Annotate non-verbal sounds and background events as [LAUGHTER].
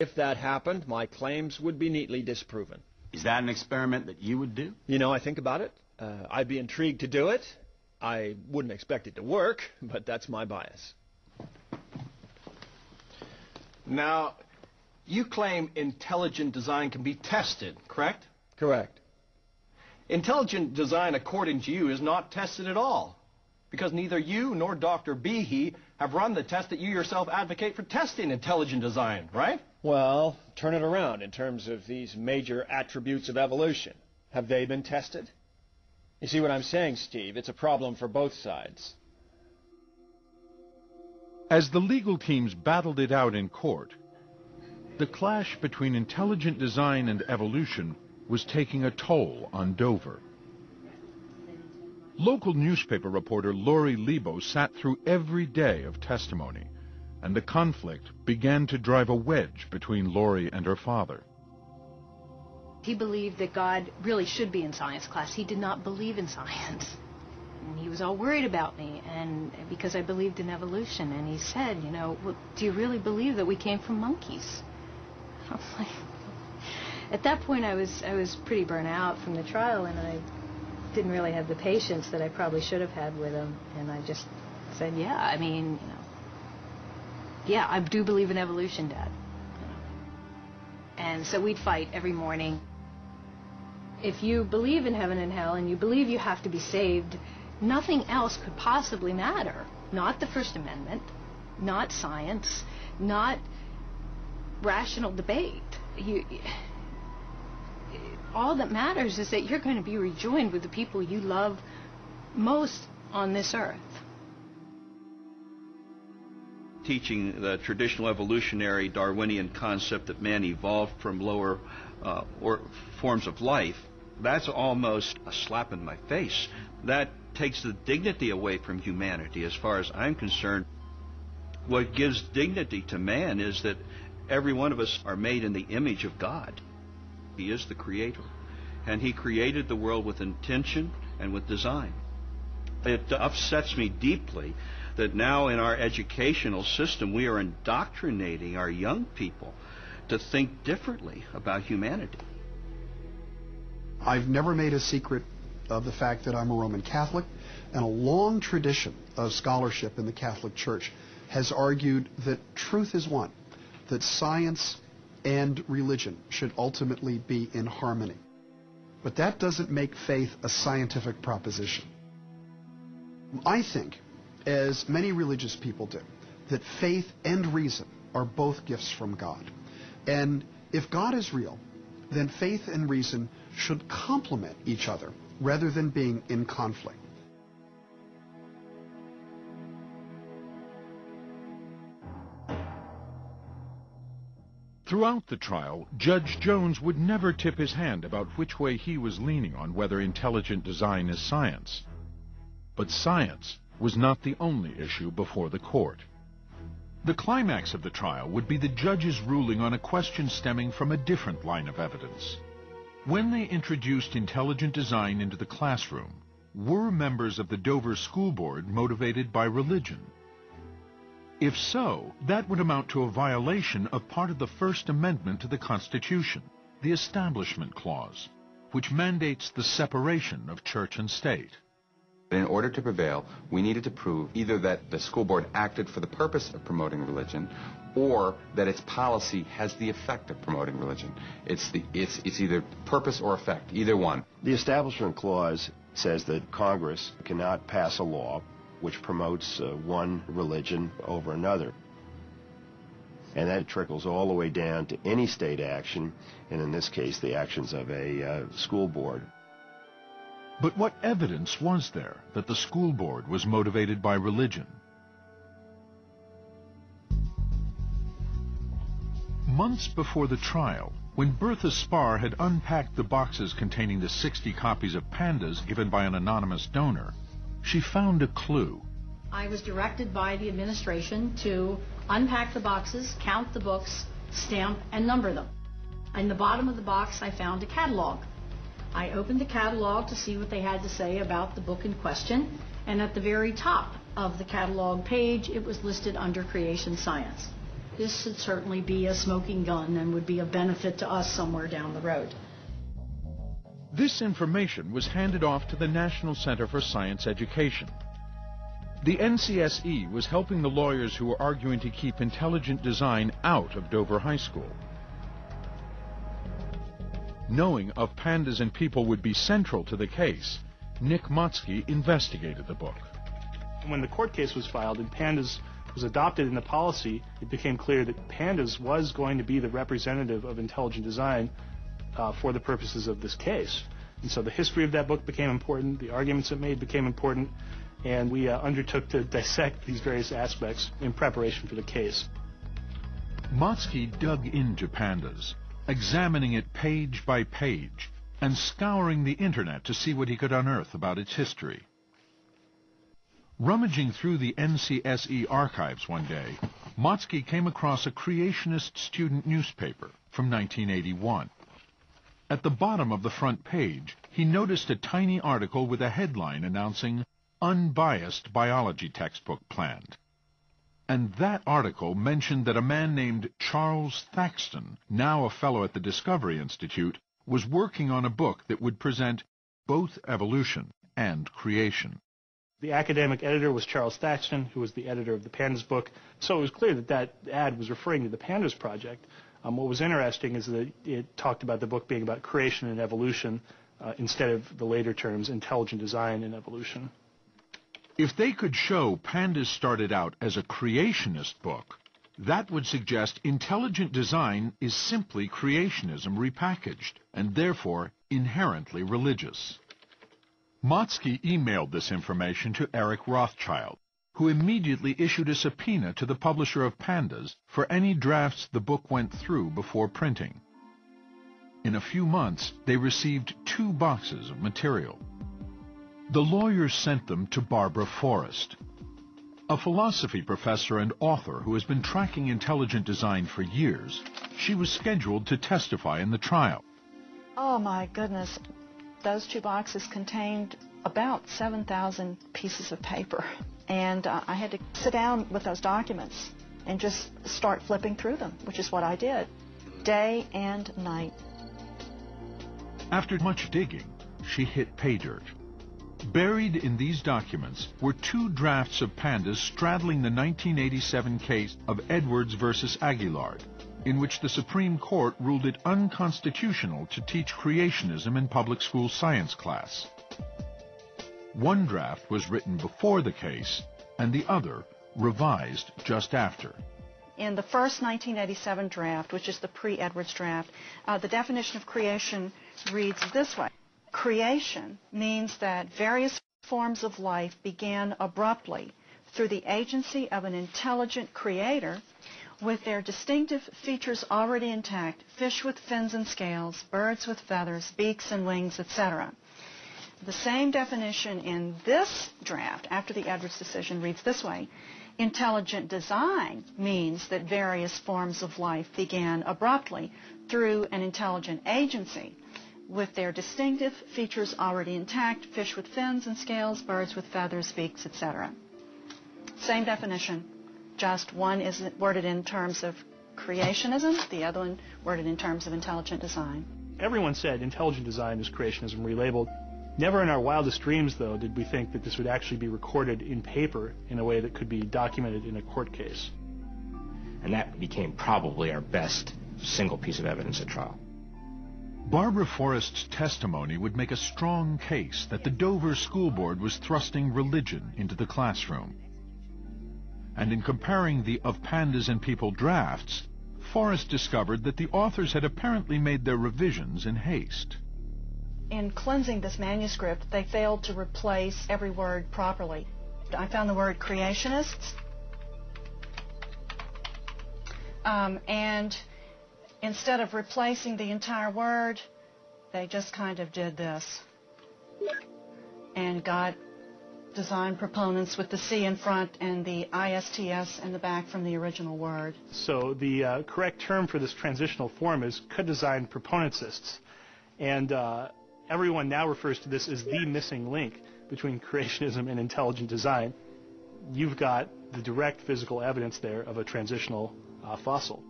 If that happened, my claims would be neatly disproven. Is that an experiment that you would do? You know, I think about it. Uh, I'd be intrigued to do it. I wouldn't expect it to work, but that's my bias. Now, you claim intelligent design can be tested, correct? Correct. Intelligent design, according to you, is not tested at all. Because neither you nor Dr. Behe have run the test that you yourself advocate for testing intelligent design, right? Well, turn it around in terms of these major attributes of evolution. Have they been tested? You see what I'm saying, Steve? It's a problem for both sides. As the legal teams battled it out in court, the clash between intelligent design and evolution was taking a toll on Dover. Local newspaper reporter Lauri Lebo sat through every day of testimony, and the conflict began to drive a wedge between Lauri and her father. He believed that God really should be in science class. He did not believe in science. And he was all worried about me and because I believed in evolution. And he said, you know, well, do you really believe that we came from monkeys? [LAUGHS] I was like, at that point I was I was pretty burnt out from the trial and I didn't really have the patience that I probably should have had with him. And I just said, yeah, I mean, you know, yeah, I do believe in evolution, Dad. And so we'd fight every morning if you believe in heaven and hell and you believe you have to be saved, nothing else could possibly matter. Not the First Amendment, not science, not rational debate. You, all that matters is that you're going to be rejoined with the people you love most on this earth. Teaching the traditional evolutionary Darwinian concept that man evolved from lower uh, or forms of life that's almost a slap in my face. That takes the dignity away from humanity as far as I'm concerned. What gives dignity to man is that every one of us are made in the image of God. He is the creator. And he created the world with intention and with design. It upsets me deeply that now in our educational system we are indoctrinating our young people to think differently about humanity. I've never made a secret of the fact that I'm a Roman Catholic, and a long tradition of scholarship in the Catholic Church has argued that truth is one, that science and religion should ultimately be in harmony. But that doesn't make faith a scientific proposition. I think, as many religious people do, that faith and reason are both gifts from God. And if God is real, then faith and reason should complement each other rather than being in conflict. Throughout the trial, Judge Jones would never tip his hand about which way he was leaning on whether intelligent design is science. But science was not the only issue before the court. The climax of the trial would be the judge's ruling on a question stemming from a different line of evidence. When they introduced intelligent design into the classroom, were members of the Dover School Board motivated by religion? If so, that would amount to a violation of part of the First Amendment to the Constitution, the Establishment Clause, which mandates the separation of church and state. In order to prevail, we needed to prove either that the school board acted for the purpose of promoting religion or that its policy has the effect of promoting religion. It's, the, it's, it's either purpose or effect, either one. The Establishment Clause says that Congress cannot pass a law which promotes uh, one religion over another. And that trickles all the way down to any state action, and in this case, the actions of a uh, school board. But what evidence was there that the school board was motivated by religion? Months before the trial, when Bertha Spahr had unpacked the boxes containing the 60 copies of Pandas given by an anonymous donor, she found a clue. I was directed by the administration to unpack the boxes, count the books, stamp, and number them. In the bottom of the box, I found a catalog. I opened the catalog to see what they had to say about the book in question, and at the very top of the catalog page, it was listed under creation science. this should certainly be a smoking gun and would be a benefit to us somewhere down the road. This information was handed off to the National Center for Science Education. The NCSE was helping the lawyers who were arguing to keep intelligent design out of Dover High School. Knowing of pandas and people would be central to the case, Nick Matzke investigated the book. When the court case was filed and pandas was adopted in the policy, it became clear that pandas was going to be the representative of intelligent design uh, for the purposes of this case. And so the history of that book became important, the arguments it made became important, and we uh, undertook to dissect these various aspects in preparation for the case. Matzke dug into pandas, examining it page by page, and scouring the internet to see what he could unearth about its history. Rummaging through the NCSE archives one day, Matzke came across a creationist student newspaper from 1981. At the bottom of the front page, he noticed a tiny article with a headline announcing unbiased biology textbook planned. And that article mentioned that a man named Charles Thaxton, now a fellow at the Discovery Institute, was working on a book that would present both evolution and creation. The academic editor was Charles Thaxton, who was the editor of the Pandas book, so it was clear that that ad was referring to the Pandas project. Um, what was interesting is that it talked about the book being about creation and evolution uh, instead of the later terms intelligent design and evolution. If they could show Pandas started out as a creationist book, that would suggest intelligent design is simply creationism repackaged, and therefore inherently religious. Matzke emailed this information to Eric Rothschild, who immediately issued a subpoena to the publisher of Pandas for any drafts the book went through before printing. In a few months, they received two boxes of material. The lawyers sent them to Barbara Forrest, a philosophy professor and author who has been tracking intelligent design for years. She was scheduled to testify in the trial. Oh my goodness. Those two boxes contained about 7,000 pieces of paper. And uh, I had to sit down with those documents and just start flipping through them, which is what I did, day and night. After much digging, she hit pay dirt. Buried in these documents were two drafts of pandas straddling the 1987 case of Edwards versus Aguillard, in which the Supreme Court ruled it unconstitutional to teach creationism in public school science class. One draft was written before the case, and the other revised just after. In the first 1987 draft, which is the pre-Edwards draft, uh, the definition of creation reads this way. Creation means that various forms of life began abruptly through the agency of an intelligent creator with their distinctive features already intact, fish with fins and scales, birds with feathers, beaks and wings, etc. The same definition in this draft, after the Edwards decision, reads this way. Intelligent design means that various forms of life began abruptly through an intelligent agency with their distinctive features already intact, fish with fins and scales, birds with feathers, beaks, etc. Same definition, just one is worded in terms of creationism, the other one worded in terms of intelligent design. Everyone said intelligent design is creationism relabeled. Never in our wildest dreams, though, did we think that this would actually be recorded in paper in a way that could be documented in a court case. And that became probably our best single piece of evidence at trial. Barbara Forrest's testimony would make a strong case that the Dover School Board was thrusting religion into the classroom. And in comparing the Of Pandas and People drafts, Forrest discovered that the authors had apparently made their revisions in haste in cleansing this manuscript, they failed to replace every word properly. I found the word creationists. Um, and instead of replacing the entire word, they just kind of did this and got design proponents with the C in front and the ISTS in the back from the original word. So the uh, correct term for this transitional form is cdesign proponentsists. And uh, everyone now refers to this as the missing link between creationism and intelligent design. You've got the direct physical evidence there of a transitional uh, fossil.